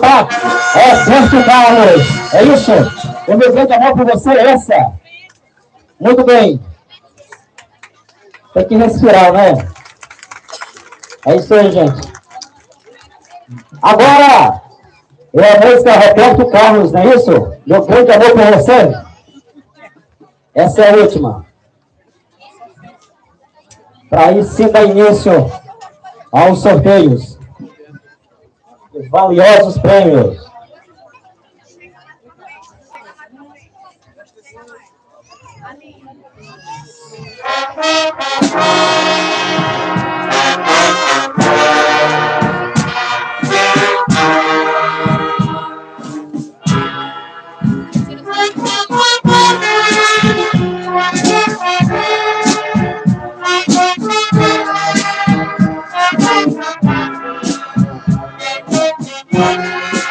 botar é Sérgio Carlos. É isso? O meu grande amor por você é essa. Muito bem. Tem que respirar, né? É isso aí, gente. Agora, é a música Roberto Carlos, não é isso? Meu grande amor por você. Essa é a última. Para ir sim dar início aos sorteios. Os valiosos prêmios.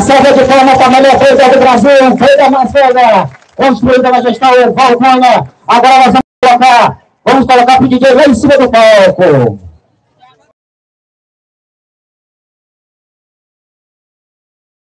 salva de palmas para a melhor coisa do Brasil, Feita Marcela, construída na gestão Valcona. Agora nós vamos colocar, vamos colocar o DJ lá em cima do palco.